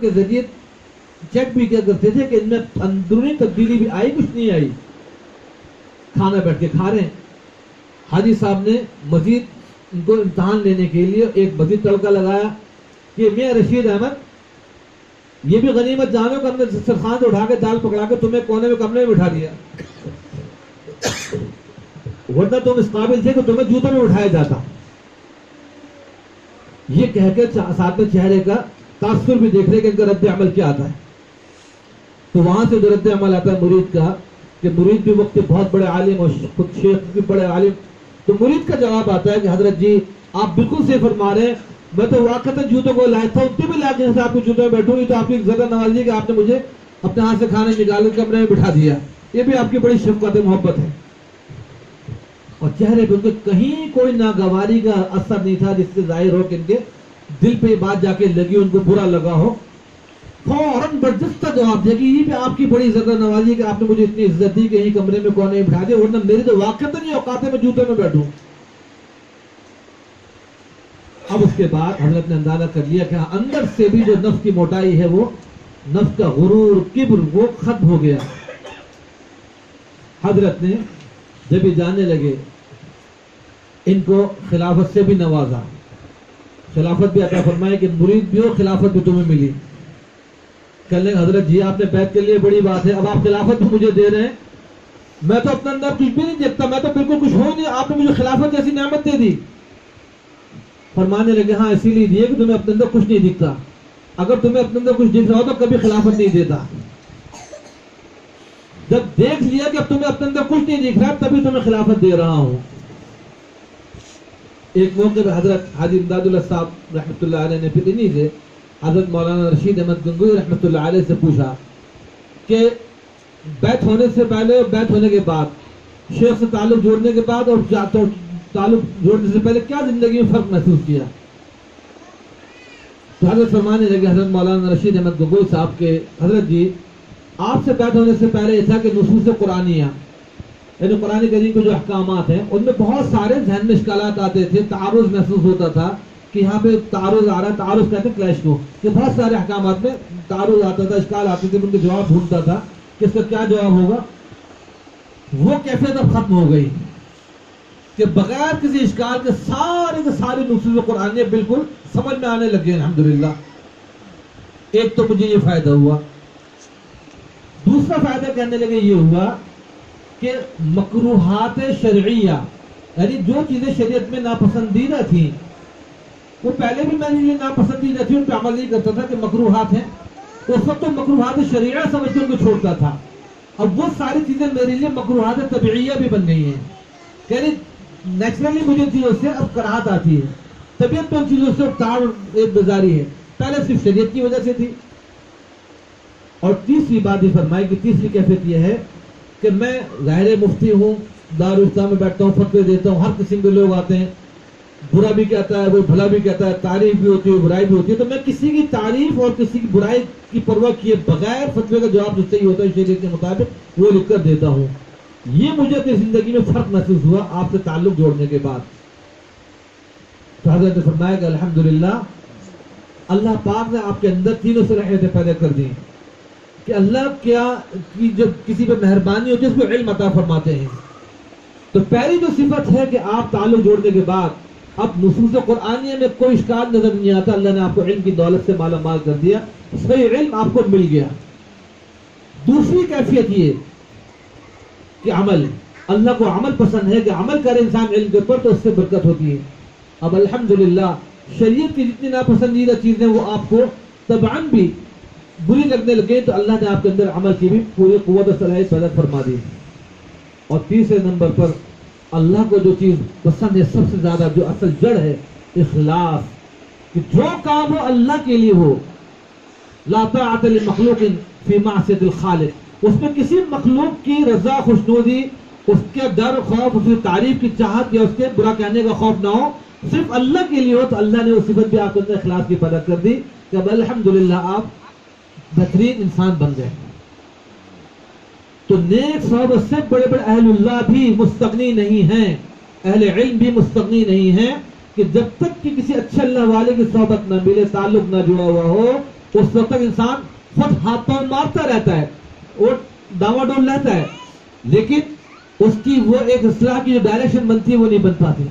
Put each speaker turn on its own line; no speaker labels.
کے ذریعے چیک بھی کیا کرتے تھے کہ ان میں اندرونی تبدیلی بھی آئی، کچھ نہیں آئی۔ کھانا بیٹھ کے کھا رہے ہیں۔ حاجی صاحب نے مزید ان کو امتحان لینے کے لیے ایک مزید تڑکا لگایا کہ میں رشید احمد، یہ بھی غنیمت جانو کہ ہم نے سرخان سے اٹھا کے دال پکڑا کے تمہیں کونے میں کمرے میں بٹھا دیا۔ ورنہ تم اس قابل تھے کہ تمہیں جوتوں میں اٹھایا جاتا۔ یہ کہہ کے ساتھ میں چہرے کا تاثر بھی دیکھ رہے کہ ان کا رد عمل کیا آتا ہے۔ تو وہاں سے جو رد عمل آتا ہے مرید کا، کہ مرید بھی وقت بہت بڑے عالم اور خود شیخ بھی بڑے عالم۔ تو مرید کا جواب آتا ہے کہ حضرت جی آپ بالکل سے فرما رہے ہیں۔ میں تو واقع جوتوں کو لایا تھا، اتنے بھی لا کے آپ کے جوتوں میں بیٹھوں گی تو آپ کی زیادہ نوازی کہ آپ نے مجھے اپنے ہاتھ سے کھانے نکال کے کمرے میں بٹھا دیا۔ یہ بھی آپ کی بڑی شفقت محبت ہے۔ اور چہرے پہ ان کے کہیں کوئی ناگواری کا اثر نہیں تھا جس سے ظاہر ہو کہ ان کے دل پہ یہ بات جا کے لگی، ان کو برا لگا ہو۔ فوراً برجستہ جواب دیا کہ یہ بھی آپ کی بڑی زیادہ نوازی کہ آپ نے مجھے اتنی عزت دی کہ یہیں کمرے میں کونے بٹھا دیا، ورنہ میری تو واقع نہیں اوقات میں جوتے میں بیٹھوں۔ اب اس کے بعد حضرت نے اندازہ کر لیا کہ اندر سے بھی جو نفس کی موٹائی ہے وہ، نفس کا غرور، کبر، وہ ختم ہو گیا۔ حضرت نے جب یہ جانے لگے، ان کو خلافت سے بھی نوازا۔ خلافت بھی عطا فرمائے کہ مرید بھی ہو، خلافت بھی تمہیں ملی۔ کہنے حضرت جی آپ نے بیت کے لیے بڑی بات ہے، اب آپ خلافت بھی مجھے دے رہے ہیں۔ میں تو اپنے اندر کچھ بھی نہیں دیکھتا، میں تو بالکل کچھ ہو نہیں، آپ نے مجھے خلافت جیسی نعمت دے دی۔ فرمانے لگے ہاں اسی لیے دیے کہ تمہیں اپنے اندر کچھ نہیں دکھتا۔ اگر تمہیں اپنے اندر کچھ دکھ رہا ہو تو کبھی خلافت نہیں دیتا۔ جب دیکھ لیا کہ اب تمہیں اپنے اندر کچھ نہیں دکھ رہا، تبھی تمہیں خلافت دے رہا ہوں۔ ایک موقع پہ حضرت حاجی امداد اللہ صاحب رحمۃ اللہ علیہ نے پھر انہیں سے حضرت مولانا رشید احمد گنگوئی رحمۃ اللہ علیہ سے پوچھا کہ بیت ہونے سے پہلے اور بیت ہونے کے بعد، شیخ سے تعلق جوڑنے کے بعد اور تعلق جوڑنے سے پہلے کیا زندگی میں فرق محسوس کیا؟ تو حضرت فرمانے لگے، حضرت مولانا رشید احمد گنگوئی صاحب کے، حضرت جی آپ سے بیت ہونے سے پہلے یہ تھا کہ نصوص قرآنیہ یعنی قرآن کریم کے جو احکامات ہیں، ان میں بہت سارے ذہن میں اشکالات آتے تھے، تعارض محسوس ہوتا تھا کہ یہاں پہ تعارض آ رہا ہے، تعارض کہتے ہیں کلیش کو۔ کہ بہت سارے احکامات میں تعارض آتا تھا، اشکال آتے تھے، ان کے جواب ڈھونڈتا تھا۔ کہ اس کا کیا جواب ہوگا؟ وہ کیفیت اب ختم ہو گئی کہ بغیر کسی اشکال کے سارے کے سارے نصوص قرآن بالکل سمجھ میں آنے لگے، الحمدللہ۔ ایک تو مجھے یہ فائدہ ہوا۔ دوسرا فائدہ کہنے لگے یہ ہوا کہ مکروحات شرعیہ یعنی جو چیزیں شریعت میں ناپسندیدہ تھیں، وہ پہلے بھی میں نے ناپسندیدہ تھی، ان پہ عمل نہیں کرتا تھا کہ مکروحات ہیں۔ اس وقت تو مکروحات شریعہ سمجھ کے ان کو چھوڑتا تھا۔ اب وہ ساری چیزیں میرے لیے مکروحات طبعیہ بھی بن گئی ہیں۔ یعنی نیچرلی مجھے چیزوں سے اب کراہت آتی ہے۔ طبیعت تو ان چیزوں سے تار ایک بزاری ہے۔ پہلے صرف شریعت کی وجہ سے تھی۔ اور تیسری بات یہ فرمائی کہ تیسری کیفیت یہ ہے کہ میں ظاہر مفتی ہوں دارالاسلام میں بیٹھتا ہوں فتوے دیتا ہوں، ہر قسم کے لوگ آتے ہیں۔ برا بھی کہتا ہے، وہ بھلا بھی کہتا ہے، تعریف بھی ہوتی ہے برائی بھی ہوتی ہے۔ تو میں کسی کی تعریف اور کسی کی برائی کی پرواہ کیے بغیر فتوے کا جواب جو صحیح ہوتا ہے شریعت کے مطابق وہ لکھ کر دیتا ہوں۔ یہ مجھے اپنی زندگی میں فرق محسوس ہوا آپ سے تعلق جوڑنے کے بعد۔ تو حضرت فرمایا کہ الحمدللہ، اللہ پاک نے آپ کے اندر تینوں سے رحمتیں پیدا کر دی کہ اللہ کیا کی جب کسی پہ مہربانی ہوتی ہے اس کو علم عطا فرماتے ہیں۔ تو پہلی جو صفت ہے کہ آپ تعلق جوڑنے کے بعد اب نصوص قرآنیہ میں کوئی اشکال نظر نہیں آتا، اللہ نے آپ کو علم کی دولت سے مالا مال کر دیا، صحیح علم آپ کو مل گیا۔ دوسری کیفیت یہ کہ عمل، اللہ کو عمل پسند ہے کہ عمل کرے انسان علم کے اوپر تو اس سے برکت ہوتی ہے۔ اب الحمدللہ، شریعت کی جتنی ناپسندیدہ چیزیں وہ آپ کو طبعاً بھی بری لگنے لگے تو اللہ نے آپ کے اندر عمل کی بھی پوری قوت و صلاحیت پیدا فرما دی۔ اور تیسرے نمبر پر اللہ کو جو چیز پسند ہے، سب سے زیادہ جو اصل جڑ ہے، اخلاص۔ کہ جو کام ہو، اللہ کے لیے ہو۔ لا طاعت لمخلوق فی معصیت الخالق۔ اس میں کسی مخلوق کی رضا خوشنودی، اس کے ڈر، خوف، اس کی تعریف کی چاہت یا اس کے برا کہنے کا خوف نہ ہو، صرف اللہ کے لیے ہو، تو اللہ نے وہ صفت بھی آپ کے اندر اخلاص کی پیدا کر دی۔ کہ اب الحمدللہ، آپ بہترین انسان بن گئے۔ تو نیک صحابت سے بڑے بڑے اہل اللہ بھی مستغنی نہیں ہیں۔ اہل علم بھی مستغنی نہیں ہیں کہ جب تک کہ کسی اچھے اللہ والے کی صحبت نہ ملے، تعلق نہ جڑا ہوا ہو، اس وقت تک انسان خود ہاتھ پاؤں مارتا رہتا ہے وہ ڈاوا ڈول رہتا ہے۔ لیکن اس کی وہ ایک اصلاح کی جو ڈائریکشن بنتی ہے، وہ نہیں بن پاتی۔